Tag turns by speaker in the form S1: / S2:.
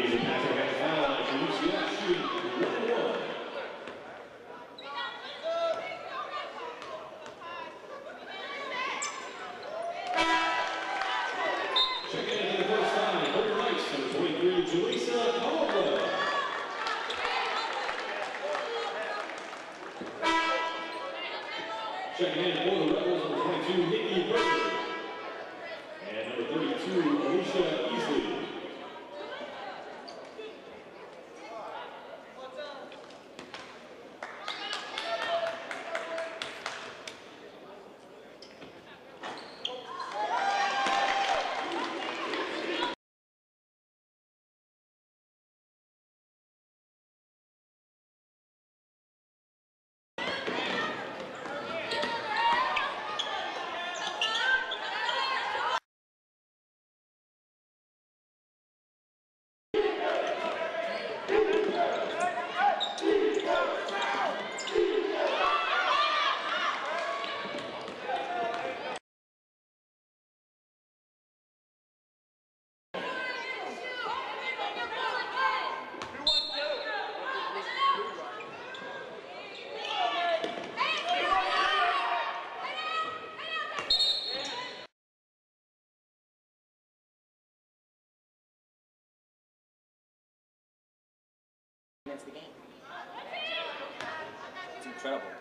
S1: Checking in for the first time, over ice, number 23, Julissa Caldwell. Checking in for the Rebels, number 22, Nikki Berger.
S2: It's the game. It's incredible.